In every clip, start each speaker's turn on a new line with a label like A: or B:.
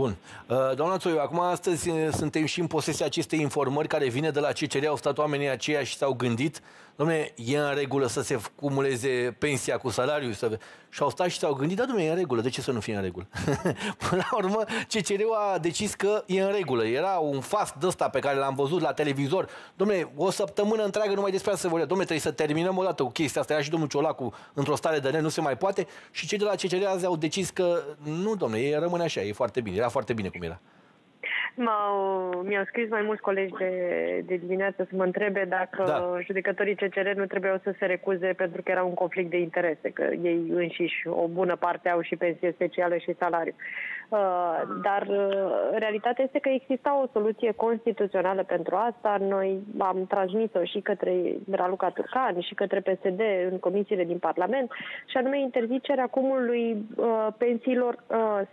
A: Bun. Uh, doamna Țoiu, acum astăzi uh, suntem și în posesia acestei informări care vine de la CCR, au stat oamenii aceia și s-au gândit, domne, e în regulă să se cumuleze pensia cu salariul? Să... Și au stat și s-au gândit, da, domne, e în regulă, de ce să nu fie în regulă? Până la urmă, CCR-ul a decis că e în regulă. Era un fast de ăsta pe care l-am văzut la televizor. Domne, o săptămână întreagă numai despre asta se vorbea. Domne, trebuie să terminăm o dată cu chestia asta. Era și domnul Ciolacu într-o stare de ne, nu se mai poate. Și cei de la CCR azi au decis că nu, domne, e rămâne așa, e foarte bine era foarte bine cum era.
B: Mi-au scris mai mulți colegi de, de dimineață să mă întrebe dacă da. judecătorii CCR nu trebuiau să se recuze pentru că era un conflict de interese, că ei înșiși o bună parte au și pensie specială și salariu. Uh, dar uh, realitatea este că exista o soluție constituțională pentru asta. Noi am transmis-o și către Raluca Turcan și către PSD în comisiile din Parlament și anume interzicerea cumului uh, pensiilor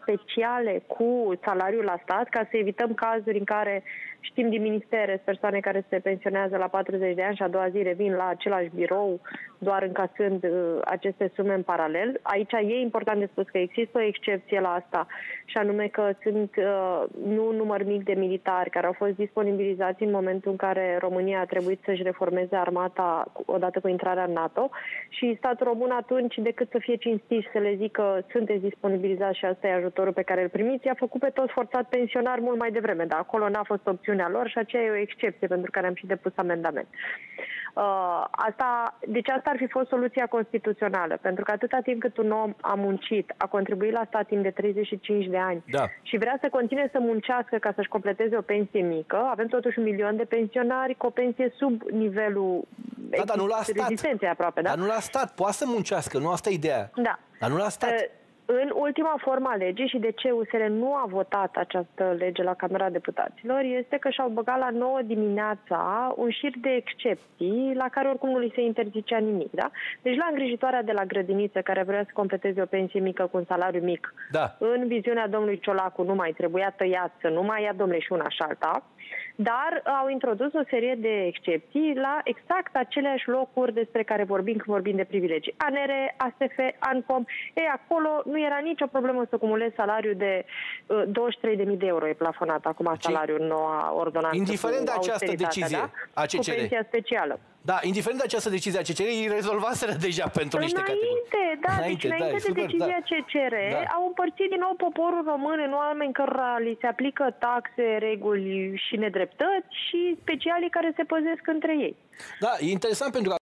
B: speciale cu salariul la stat ca să evităm cazuri în care Știm din ministere persoane care se pensionează la 40 de ani și a doua zi revin la același birou, doar încasând uh, aceste sume în paralel. Aici e important de spus că există o excepție la asta și anume că sunt uh, nu un număr mic de militari care au fost disponibilizați în momentul în care România a trebuit să-și reformeze armata odată cu intrarea în NATO și statul român atunci, decât să fie cinstit și să le zică sunteți disponibilizați și asta e ajutorul pe care îl primiți, i-a făcut pe toți forțat pensionar mult mai devreme, dar acolo n-a fost opțiune opțiunea lor și aceea e o excepție pentru care am și depus amendament. Uh, asta, deci asta ar fi fost soluția constituțională, pentru că atâta timp cât un om a muncit, a contribuit la stat timp de 35 de ani
A: da.
B: și vrea să continue să muncească ca să-și completeze o pensie mică, avem totuși un milion de pensionari cu o pensie sub nivelul
A: da, dar nu la
B: stat. aproape, da?
A: Dar nu la stat, poate să muncească, nu asta e ideea.
B: Da.
A: Dar nu la stat. Uh,
B: în ultima formă a legii și de ce USR nu a votat această lege la Camera Deputaților este că și-au băgat la 9 dimineața un șir de excepții la care oricum nu li se interzicea nimic. Da? Deci la îngrijitoarea de la grădiniță care vrea să completeze o pensie mică cu un salariu mic,
A: da.
B: în viziunea domnului Ciolacu nu mai trebuia tăiat să nu mai ia domnule și una și alta dar au introdus o serie de excepții la exact aceleași locuri despre care vorbim când vorbim de privilegii. ANR, ASF, ANCOM, e acolo nu era nicio problemă să cumulezi salariul de uh, 23.000 de euro, e plafonat acum deci, salariul noua ordonanță.
A: Indiferent de această decizie
B: da?
A: a CCR.
B: Cu pensia specială.
A: Da, indiferent de această decizie a CCR, îi rezolvaseră deja pentru
B: înainte,
A: niște categorii.
B: Da, înainte, deci înainte da, de super, decizia da. CCR, da. au împărțit din nou poporul român în oameni cărora li se aplică taxe, reguli și nedreptăți și specialii care se păzesc între ei.
A: Da, e interesant pentru că